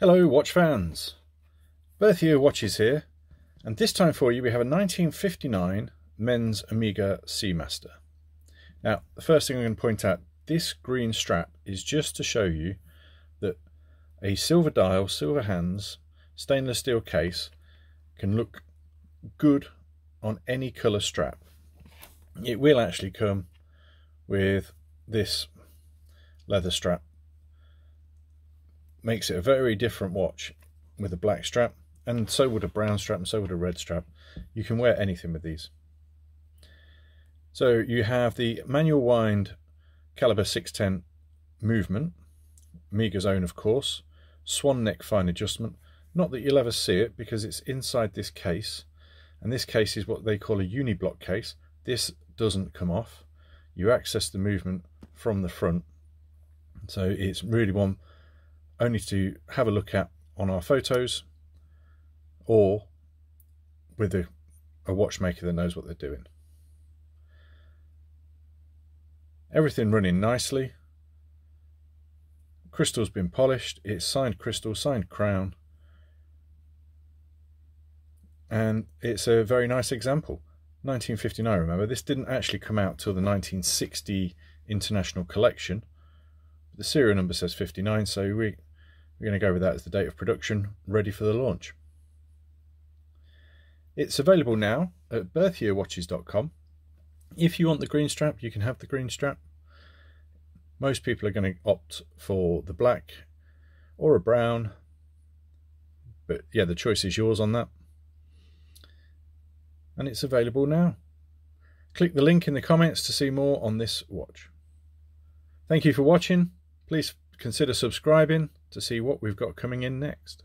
Hello watch fans, Birth Year Watches here and this time for you we have a 1959 men's Omega Seamaster. Now the first thing I'm going to point out, this green strap is just to show you that a silver dial, silver hands, stainless steel case can look good on any colour strap. It will actually come with this leather strap makes it a very different watch with a black strap and so would a brown strap and so would a red strap. You can wear anything with these. So you have the manual wind caliber 610 movement Omega's own of course swan neck fine adjustment. Not that you'll ever see it because it's inside this case and this case is what they call a uniblock case. This doesn't come off. You access the movement from the front. So it's really one only to have a look at on our photos or with a, a watchmaker that knows what they're doing. Everything running nicely. Crystal's been polished. It's signed crystal, signed crown. And it's a very nice example. 1959, remember. This didn't actually come out till the 1960 International Collection. The serial number says 59, so we, we're going to go with that as the date of production, ready for the launch. It's available now at birthyearwatches.com. If you want the green strap, you can have the green strap. Most people are going to opt for the black or a brown. But yeah, the choice is yours on that. And it's available now. Click the link in the comments to see more on this watch. Thank you for watching. Please consider subscribing to see what we've got coming in next.